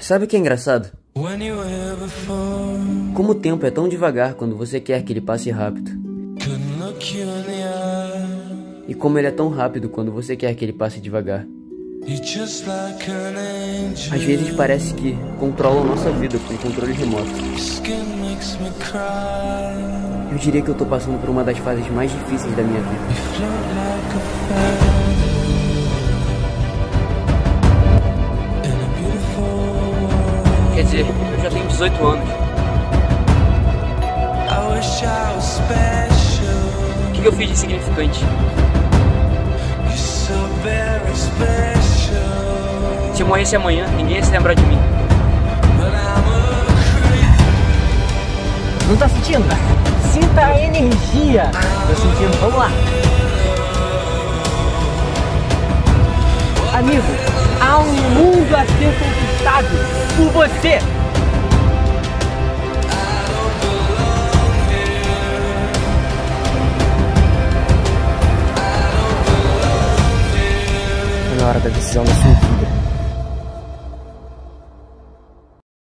Sabe o que é engraçado? Como o tempo é tão devagar quando você quer que ele passe rápido. E como ele é tão rápido quando você quer que ele passe devagar. Às vezes parece que controlam nossa vida com controle remoto. Eu diria que eu tô passando por uma das fases mais difíceis da minha vida. Quer dizer, eu já tenho 18 anos. O que, que eu fiz de significante? Se eu morresse amanhã, ninguém ia se lembrar de mim. Não tá sentindo? Sinta a energia. Tô sentindo, vamos lá. Amigo, há um mundo a ser conquistado por você. Na hora da decisão da sua vida.